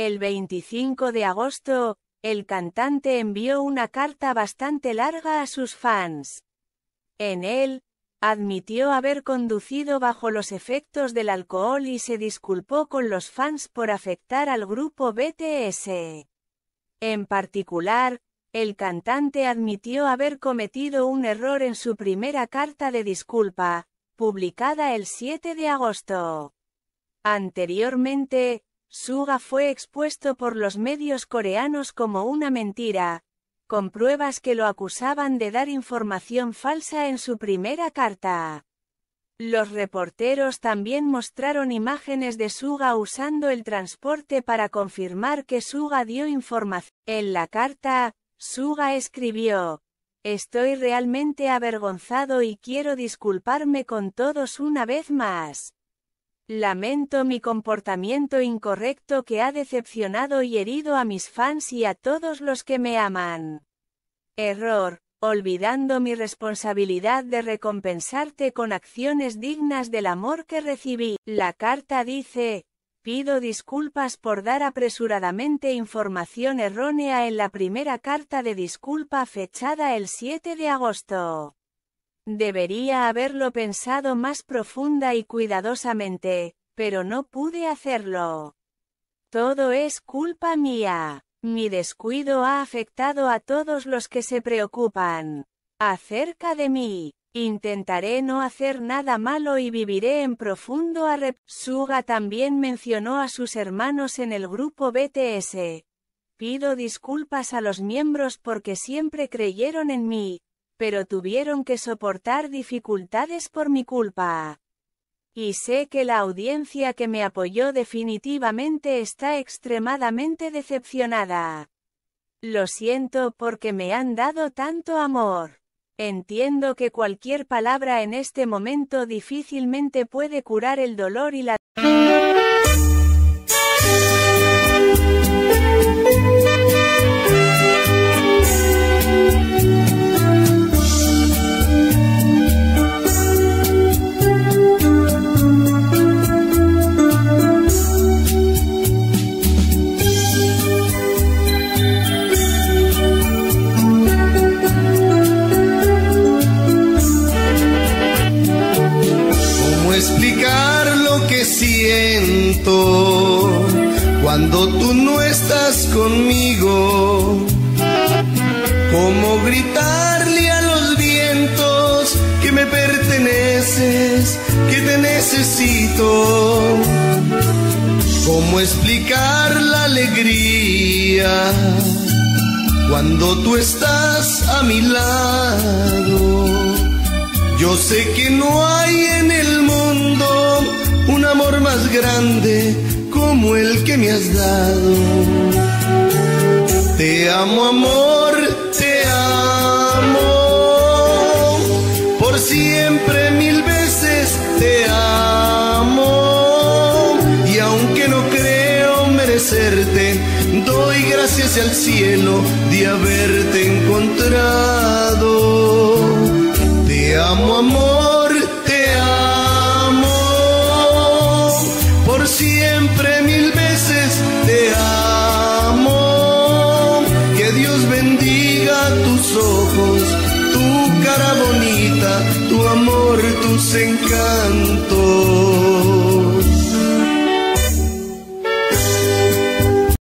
El 25 de agosto, el cantante envió una carta bastante larga a sus fans. En él, admitió haber conducido bajo los efectos del alcohol y se disculpó con los fans por afectar al grupo BTS. En particular, el cantante admitió haber cometido un error en su primera carta de disculpa, publicada el 7 de agosto. Anteriormente, Suga fue expuesto por los medios coreanos como una mentira, con pruebas que lo acusaban de dar información falsa en su primera carta. Los reporteros también mostraron imágenes de Suga usando el transporte para confirmar que Suga dio información. En la carta, Suga escribió, Estoy realmente avergonzado y quiero disculparme con todos una vez más. Lamento mi comportamiento incorrecto que ha decepcionado y herido a mis fans y a todos los que me aman. Error, olvidando mi responsabilidad de recompensarte con acciones dignas del amor que recibí. La carta dice, pido disculpas por dar apresuradamente información errónea en la primera carta de disculpa fechada el 7 de agosto. Debería haberlo pensado más profunda y cuidadosamente, pero no pude hacerlo. Todo es culpa mía. Mi descuido ha afectado a todos los que se preocupan acerca de mí. Intentaré no hacer nada malo y viviré en profundo arrep. Suga también mencionó a sus hermanos en el grupo BTS. Pido disculpas a los miembros porque siempre creyeron en mí, pero tuvieron que soportar dificultades por mi culpa. Y sé que la audiencia que me apoyó definitivamente está extremadamente decepcionada. Lo siento porque me han dado tanto amor. Entiendo que cualquier palabra en este momento difícilmente puede curar el dolor y la... cuando tú no estás conmigo. Como gritarle a los vientos que me perteneces, que te necesito. Cómo explicar la alegría cuando tú estás a mi lado. Yo sé que no hay en el mundo un amor más grande como el que me has dado. Te amo amor, te amo, por siempre mil veces te amo. Y aunque no creo merecerte, doy gracias al cielo de haberte encontrado. Te amo amor tu amor, tus encantos.